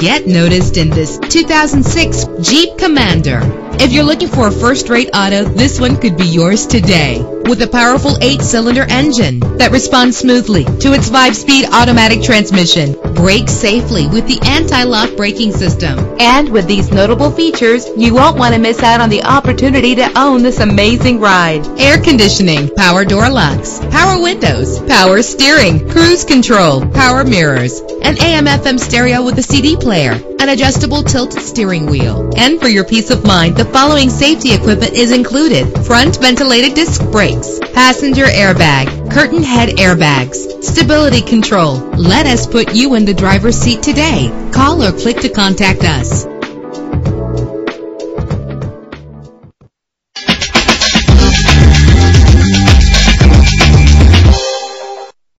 Get noticed in this 2006 Jeep Commander. If you're looking for a first-rate auto, this one could be yours today. With a powerful eight-cylinder engine that responds smoothly to its five-speed automatic transmission. Brake safely with the anti-lock braking system. And with these notable features, you won't want to miss out on the opportunity to own this amazing ride. Air conditioning, power door locks, power windows, power steering, cruise control, power mirrors, an AM FM stereo with a CD player, an adjustable tilt steering wheel. And for your peace of mind, the following safety equipment is included. Front ventilated disc brakes, passenger airbag, curtain head airbags, stability control. Let us put you in the driver's seat today. Call or click to contact us.